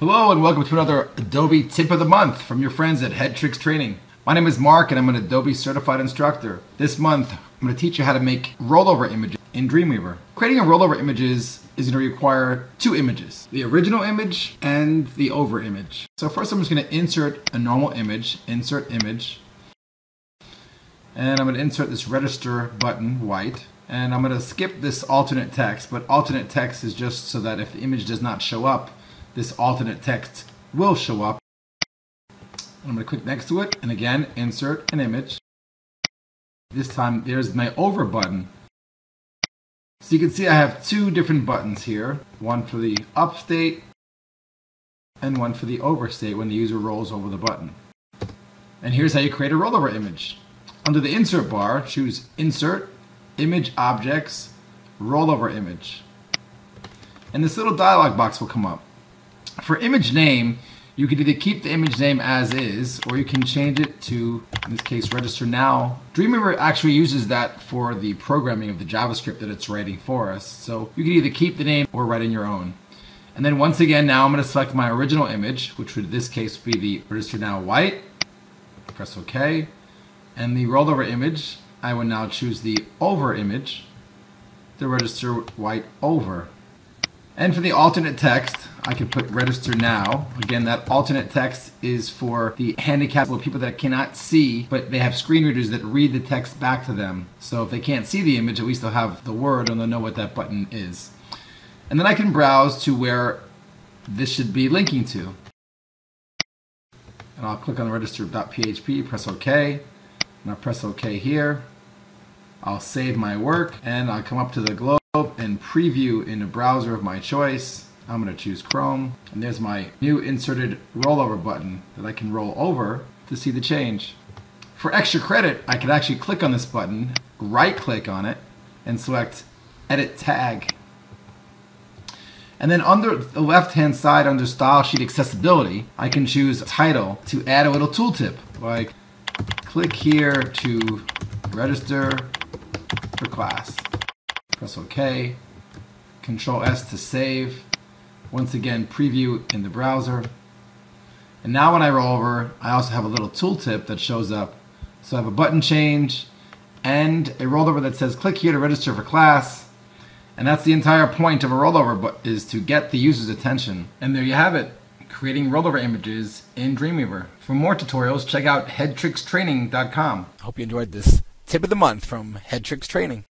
Hello and welcome to another Adobe Tip of the Month from your friends at headTrix Training. My name is Mark and I'm an Adobe certified instructor. This month I'm going to teach you how to make rollover images in Dreamweaver. Creating a rollover images is going to require two images, the original image and the over image. So first I'm just going to insert a normal image, insert image, and I'm going to insert this register button white and I'm going to skip this alternate text but alternate text is just so that if the image does not show up this alternate text will show up. I'm going to click next to it and again insert an image. This time there's my over button. So you can see I have two different buttons here, one for the up state and one for the over state when the user rolls over the button. And here's how you create a rollover image. Under the insert bar, choose insert, image objects, rollover image. And this little dialog box will come up. For image name, you can either keep the image name as is, or you can change it to, in this case, register now. Dreamweaver actually uses that for the programming of the JavaScript that it's writing for us. So you can either keep the name or write in your own. And then once again, now I'm going to select my original image, which would in this case be the register now white. Press OK. And the rollover image, I will now choose the over image, the register white over. And for the alternate text, I could put register now. Again, that alternate text is for the handicapped or people that cannot see, but they have screen readers that read the text back to them. So if they can't see the image, at least they'll have the word and they'll know what that button is. And then I can browse to where this should be linking to. And I'll click on register.php, press OK, and I'll press OK here. I'll save my work, and I'll come up to the globe and preview in a browser of my choice. I'm going to choose Chrome. And there's my new inserted rollover button that I can roll over to see the change. For extra credit, I could actually click on this button, right click on it, and select Edit Tag. And then under the left hand side under Style Sheet Accessibility, I can choose Title to add a little tooltip. Like click here to register for class. Press OK. Control S to save. Once again, preview in the browser. And now when I roll over, I also have a little tooltip that shows up. So I have a button change and a rollover that says click here to register for class. And that's the entire point of a rollover but is to get the user's attention. And there you have it, creating rollover images in Dreamweaver. For more tutorials, check out headtrixtraining.com. Hope you enjoyed this tip of the month from headTrix Training.